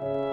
you